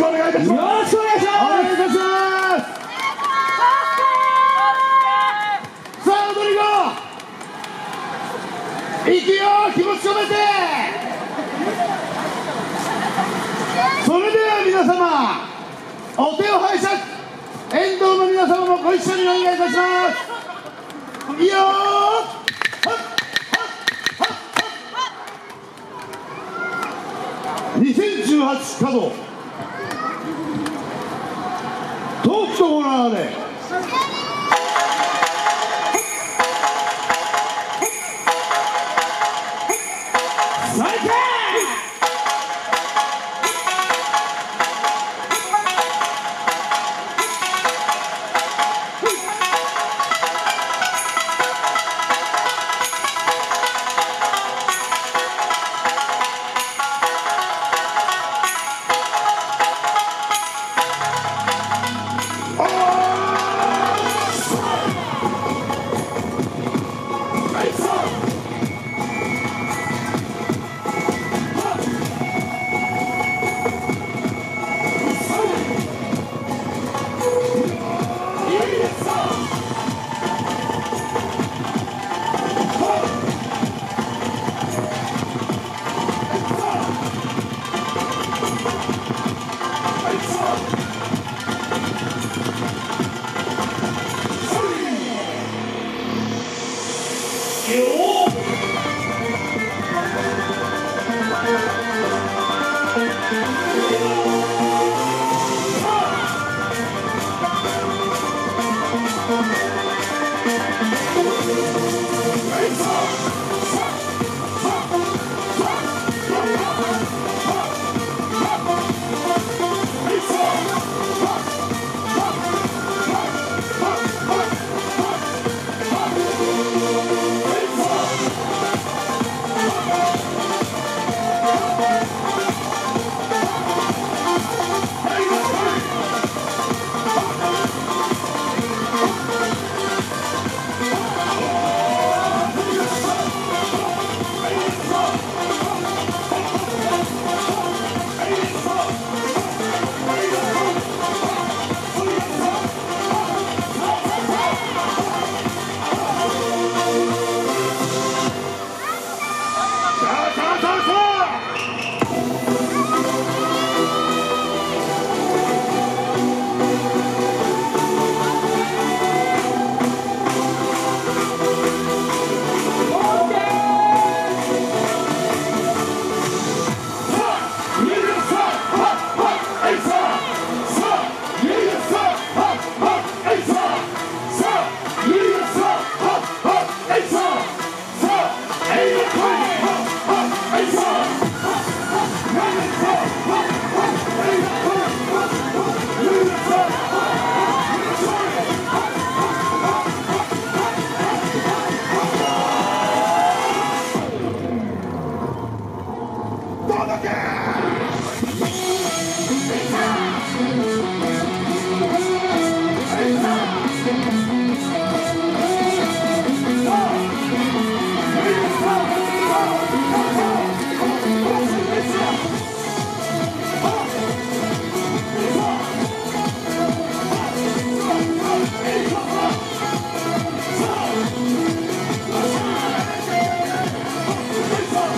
くお願いいたします。よろしくお願いしおます。願いいたしますさあ踊り子いくよ気持ち込めてそれでは皆様お手を拝借沿道の皆様もご一緒にお願いいたします。いいよーはっはっはっはっ2018稼働トークとホラーで最低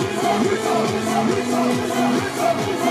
Hit up, hit up, hit up, hit up, hit up, hit up.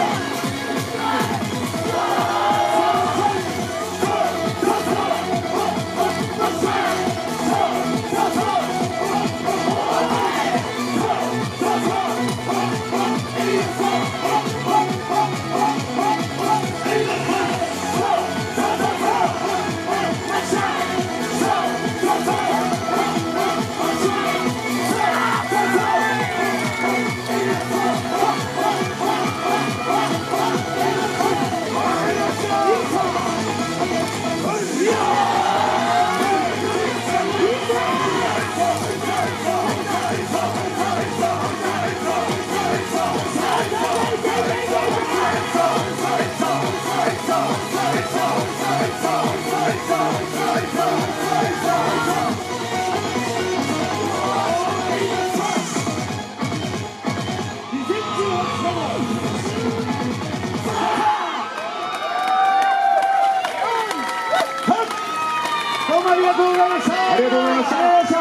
ありがとうございました。